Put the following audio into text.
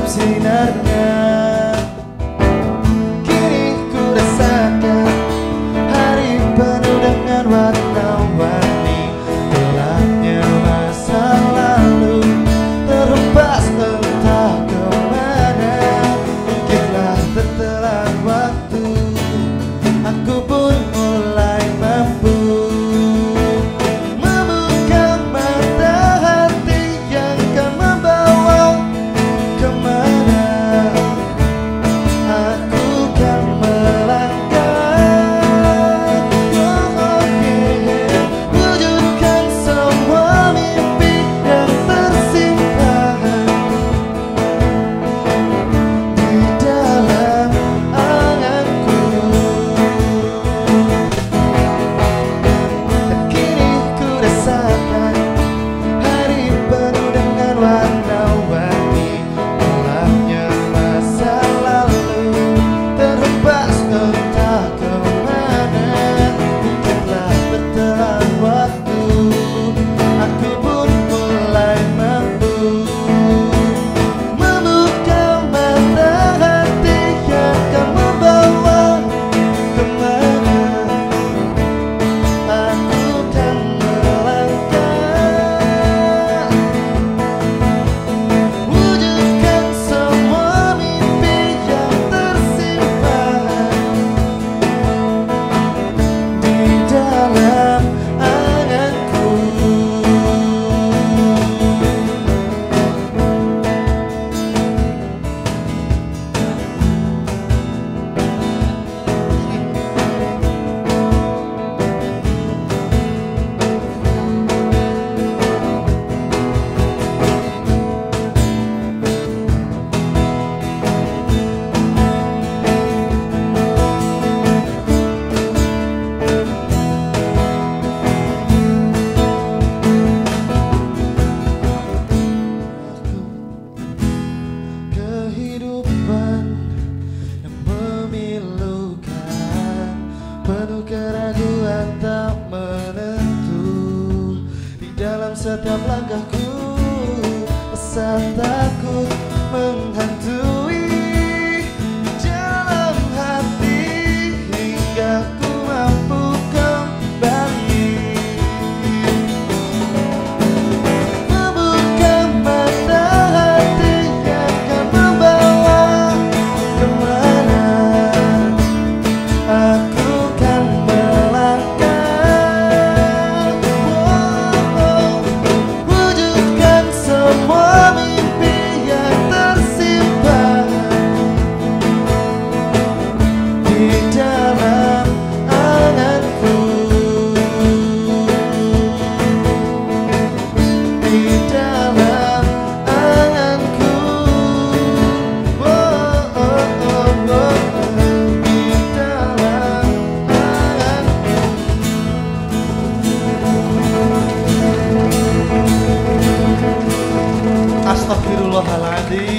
Sap sinarnya penuh keraguan tak menentu. Di dalam setiap langkahku Pesan takut menghantui nossa pílula ralada